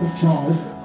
The child